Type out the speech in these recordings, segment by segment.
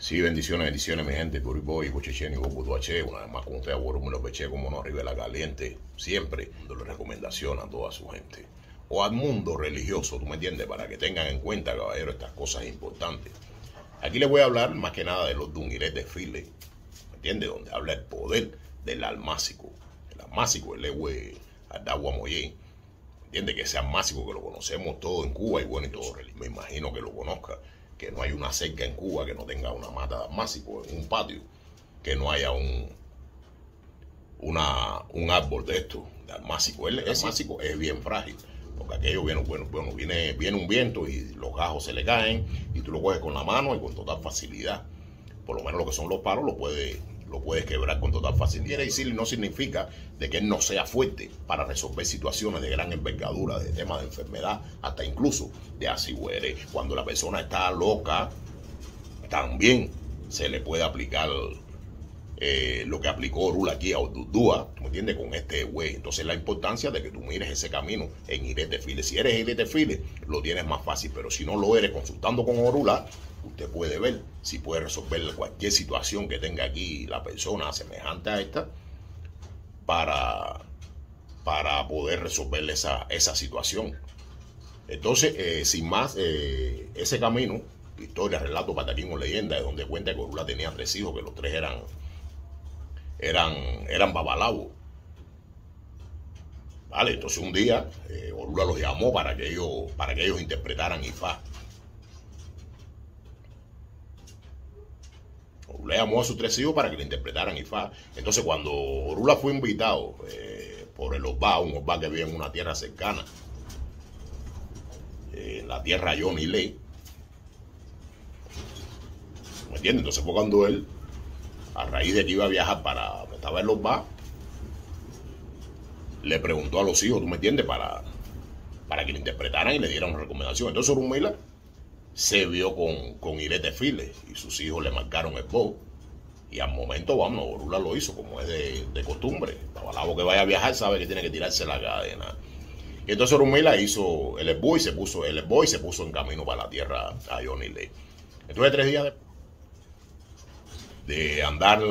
Sí, bendiciones, bendiciones, mi gente. Puriboy, Bochechen y Bobuduache. Una vez más con usted, Abuelo me lo peché como no arriba la caliente. Siempre dándole recomendación a toda su gente. O al mundo religioso, ¿tú me entiendes? Para que tengan en cuenta, caballero, estas cosas importantes. Aquí les voy a hablar más que nada de los Dungiret de File. ¿Me entiendes? Donde habla el poder del almásico. El almásico, el Ewe Adagua Moye. ¿Entiendes? Que ese almásico que lo conocemos todo en Cuba y bueno, y todo. Me imagino que lo conozca que no hay una cerca en Cuba que no tenga una mata másico en un patio, que no haya un, una, un árbol de esto, de másico. El, es bien frágil, porque aquello viene, bueno, bueno, viene, viene un viento y los gajos se le caen y tú lo coges con la mano y con total facilidad. Por lo menos lo que son los palos lo puede lo puedes quebrar con total facilidad. Quiere decir, no significa de que él no sea fuerte para resolver situaciones de gran envergadura, de temas de enfermedad, hasta incluso de asigüere. Cuando la persona está loca, también se le puede aplicar eh, lo que aplicó Orula aquí a Odudúa, ¿tú me entiendes? Con este güey. Entonces la importancia de que tú mires ese camino en Irete File. Si eres Irete File, lo tienes más fácil, pero si no lo eres consultando con Orula, usted puede ver si puede resolver cualquier situación que tenga aquí la persona semejante a esta para, para poder resolver esa, esa situación. Entonces, eh, sin más, eh, ese camino, historia, relato, pataquín o leyenda, es donde cuenta que Orula tenía tres hijos, que los tres eran eran, eran babalabos. Vale, entonces un día eh, Orula los llamó para que ellos, para que ellos interpretaran Ifá. Orula llamó a sus tres hijos para que le interpretaran Ifá. Entonces cuando Orula fue invitado eh, por el Osba, un Osba que vive en una tierra cercana, en la tierra Johnny Lee, ¿me entiendes? Entonces fue cuando él a raíz de que iba a viajar para estaba en los bar, le preguntó a los hijos, ¿tú me entiendes? Para, para que le interpretaran y le dieran una recomendación. Entonces Orumila se vio con, con Irete File y sus hijos le marcaron el bow. Y al momento, vamos, Orula lo hizo como es de, de costumbre. Babalabo que vaya a viajar sabe que tiene que tirarse la cadena. Y entonces Orumila hizo el esbo y se puso, el y se puso en camino para la tierra a Johnny Lee. Entonces tres días de andar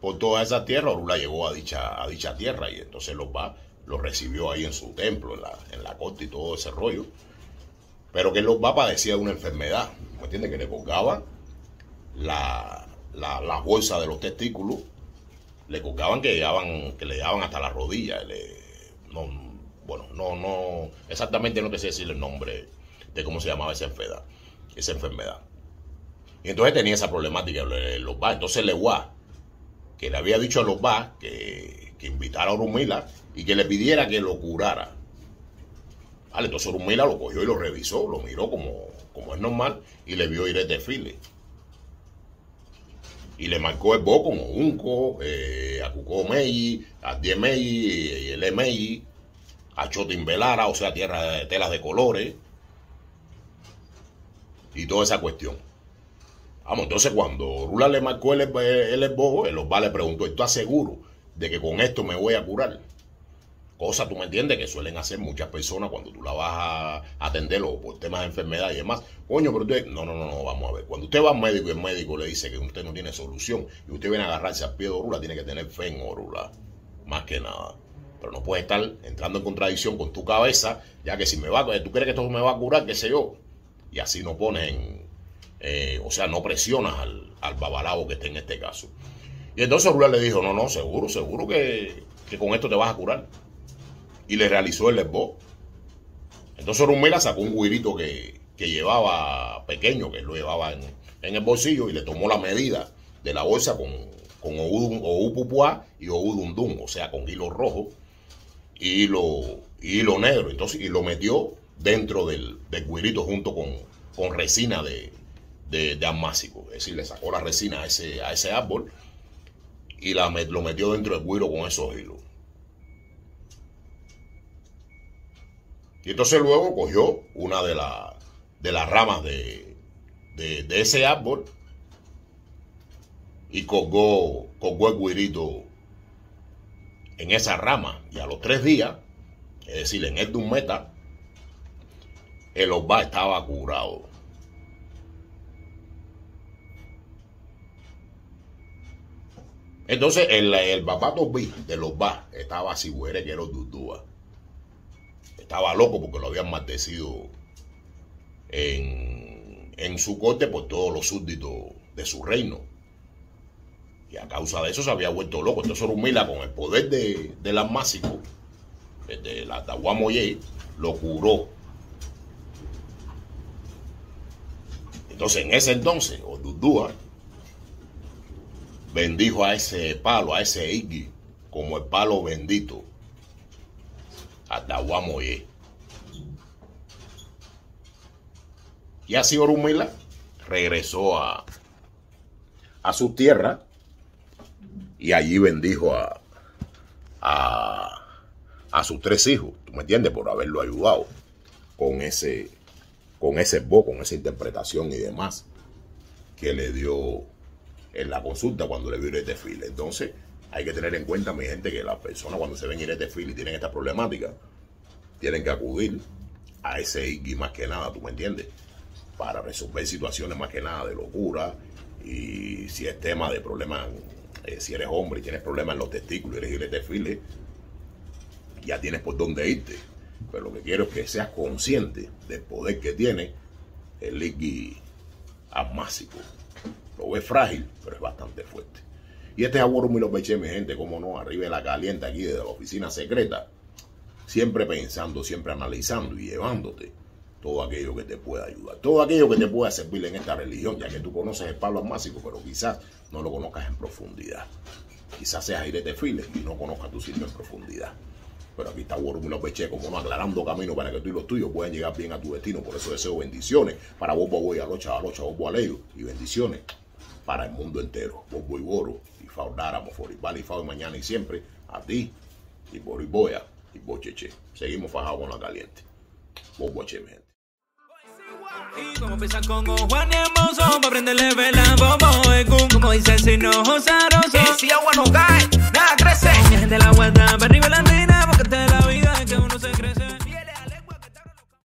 por toda esa tierra, Orula llegó a dicha, a dicha tierra y entonces los va, lo recibió ahí en su templo, en la, en la corte y todo ese rollo. Pero que los va padecía de una enfermedad, ¿me entiendes? Que le colgaban la, la, bolsa de los testículos, le colgaban que, llegaban, que le llegaban hasta la rodilla. no, bueno, no, no, exactamente no te sé decir el nombre de cómo se llamaba esa enfermedad. Esa enfermedad. Y entonces tenía esa problemática los va. Entonces le va, que le había dicho a los va que, que invitara a Orumila y que le pidiera que lo curara. Vale, entonces Orumila lo cogió y lo revisó, lo miró como, como es normal y le vio ir este file. Y le marcó el bo como Unco, eh, a Cucó Meyi, a Die Meyi, el Meyi, a Chotin Velara, o sea, tierra de telas de colores. Y toda esa cuestión. Vamos, entonces cuando Rula le marcó el, el esbojo, el Osba le preguntó, ¿estás seguro de que con esto me voy a curar? Cosa, tú me entiendes, que suelen hacer muchas personas cuando tú la vas a atenderlo por temas de enfermedad y demás. Coño, pero usted, no, no, no, no, vamos a ver. Cuando usted va al médico y el médico le dice que usted no tiene solución y usted viene a agarrarse al pie de Orula, tiene que tener fe en Orula, más que nada. Pero no puede estar entrando en contradicción con tu cabeza, ya que si me va, tú crees que esto me va a curar, qué sé yo. Y así no ponen eh, o sea, no presionas al, al babalao que esté en este caso. Y entonces Rula le dijo, no, no, seguro, seguro que, con esto te vas a curar. Y le realizó el lesbo. Entonces Rumela sacó un guirito que, llevaba pequeño, que lo llevaba en, el bolsillo y le tomó la medida de la bolsa con, con Oupupua y Oudundum, o sea, con hilo rojo y hilo, hilo negro. Entonces, y lo metió dentro del, del guirito junto con, con resina de, de, de. Es decir, le sacó la resina a ese, a ese árbol y la, lo metió dentro del guiro con esos hilos. Y entonces luego cogió una de, de las ramas de, de, ese árbol y colgó, colgó el guirito en esa rama. Y a los tres días, es decir, en el de un meta, el Osba estaba curado. Entonces, el, el papá de los ba estaba así, que era Dudúa. Estaba loco porque lo habían maldecido en, en su corte por todos los súbditos de su reino. Y a causa de eso se había vuelto loco. Entonces Orumila, con el poder de, del Amásico, de la Tahuamoye, lo curó. Entonces, en ese entonces, Odudúa bendijo a ese palo, a ese Iggy, como el palo bendito, a Tahuamoye. Y así Orumila regresó a, a su tierra y allí bendijo a, a, a sus tres hijos, ¿tú me entiendes? Por haberlo ayudado con ese, con ese voz, con esa interpretación y demás que le dio en la consulta cuando le vio el desfile. Entonces, hay que tener en cuenta, mi gente, que las personas cuando se ven en el desfile y tienen esta problemática, tienen que acudir a ese IGI más que nada, ¿tú me entiendes? Para resolver situaciones más que nada de locura y si es tema de problemas, eh, si eres hombre y tienes problemas en los testículos y eres ir el desfile, ya tienes por dónde irte. Pero lo que quiero es que seas consciente del poder que tiene el IGI asmásico. Lo ves frágil, pero es bastante fuerte. Y este es Aguarum y los mi gente, como no, arriba de la caliente aquí desde la oficina secreta, siempre pensando, siempre analizando y llevándote todo aquello que te pueda ayudar, todo aquello que te pueda servir en esta religión, ya que tú conoces el Pablo Amásico, pero quizás no lo conozcas en profundidad. Quizás seas aire de files y no conozcas tu sitio en profundidad. Pero aquí está los Peche, como no, aclarando camino para que tú y los tuyos puedan llegar bien a tu destino. Por eso deseo bendiciones para vos, voy a locha, a locha, vos, a y bendiciones para el mundo entero. Bobo y Boro, y Faudáramo, Foribal y Fao mañana y siempre, a ti, y Boriboya, y Boya, y Bocheche. Seguimos fajados con la caliente. Bobo H, gente. Y como pesa con Juan hermoso, pa' prenderle vela, como dice sin ojos arosos. Y si agua no cae, nada crece. Mi gente la vuelta, para arriba la reina, porque te la vida que uno se crece.